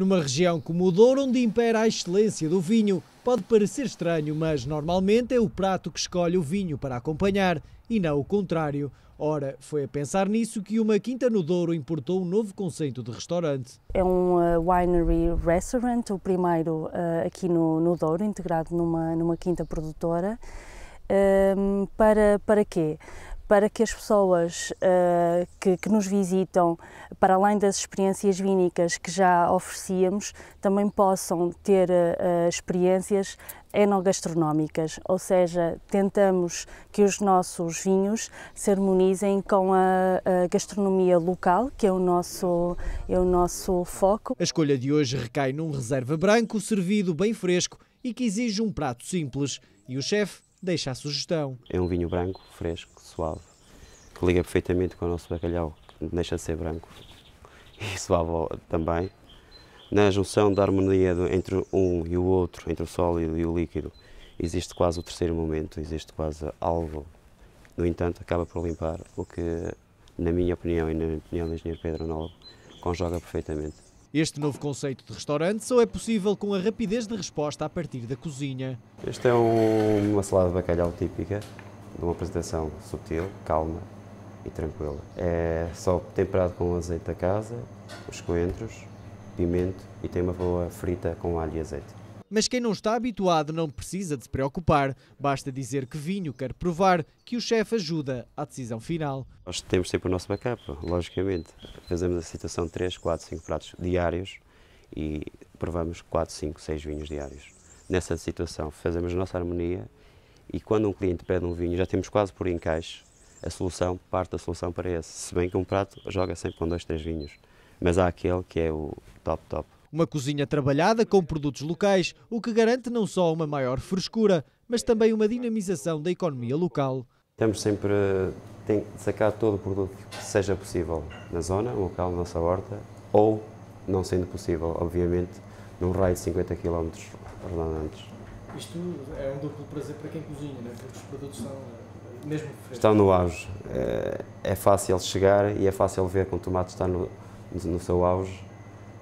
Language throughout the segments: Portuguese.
Numa região como o Douro, onde impera a excelência do vinho, pode parecer estranho, mas normalmente é o prato que escolhe o vinho para acompanhar e não o contrário. Ora, foi a pensar nisso que uma quinta no Douro importou um novo conceito de restaurante. É um uh, winery restaurant, o primeiro uh, aqui no, no Douro, integrado numa, numa quinta produtora. Para, para quê? Para que as pessoas uh, que, que, nos visitam, para além das experiências vínicas que já oferecíamos, também possam ter uh, experiências enogastronómicas, ou seja, tentamos que os nossos vinhos se harmonizem com a, a, gastronomia local, que é o, nosso, é o nosso foco. A escolha de hoje recai num reserva branco, servido bem fresco e que exige um prato simples. E o chefe deixa a sugestão. É um vinho branco, fresco, suave, que liga perfeitamente com o nosso bacalhau, que deixa de ser branco e suave também. Na junção da harmonia entre um e o outro, entre o sólido e o líquido, existe quase o terceiro momento, existe quase algo. No entanto, acaba por limpar, o que, na minha opinião e na opinião do engenheiro Pedro Novo, conjuga perfeitamente. Este novo conceito de restaurante só é possível com a rapidez de resposta a partir da cozinha. Este é um, uma salada de bacalhau típica, de uma apresentação sutil, calma e tranquila. É só temperado com azeite da casa, os coentros, pimento e tem uma boa frita com alho e azeite. Mas quem não está habituado não precisa de se preocupar. Basta dizer que vinho quer provar, que o chefe ajuda à decisão final. Nós temos sempre o nosso backup, logicamente. Fazemos a situação de 3, 4, 5 pratos diários e provamos 4, 5, 6 vinhos diários. Nessa situação fazemos a nossa harmonia e quando um cliente pede um vinho, já temos quase por encaixe a solução, parte da solução para esse. Se bem que um prato joga sempre com dois, três vinhos, mas há aquele que é o top top. Uma cozinha trabalhada com produtos locais, o que garante não só uma maior frescura, mas também uma dinamização da economia local. Temos sempre tem que sacar todo o produto que seja possível na zona, local, na nossa horta, ou, não sendo possível, obviamente, num raio de 50 km redondantes. Isto é um duplo prazer para quem cozinha, né? porque os produtos são eh, mesmo frescos. Estão no auge. É, é fácil chegar e é fácil ver que o tomate está no, no seu auge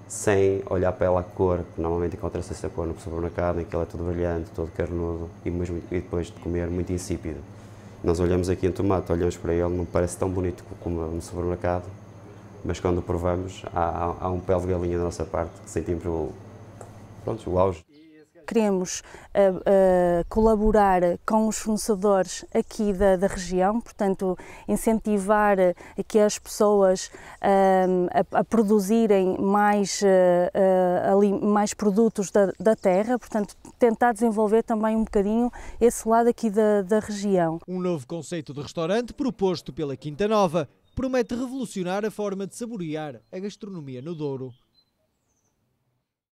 sem olhar para ela a cor, que normalmente encontra-se essa cor no supermercado, em que ela é todo brilhante, todo carnudo e, mesmo, e depois de comer muito insípido. Nós olhamos aqui em tomate, olhamos para ele, não parece tão bonito como no supermercado, mas quando provamos, há, há um pé de galinha da nossa parte, que sentimos o, pronto, o auge queremos uh, uh, colaborar com os fornecedores aqui da, da, região, portanto, incentivar que as pessoas a, a, produzirem mais, ali, mais produtos da, da, terra, portanto, tentar desenvolver também um bocadinho esse lado aqui da, da região. Um novo conceito de restaurante proposto pela Quinta Nova promete revolucionar a forma de saborear a gastronomia no Douro.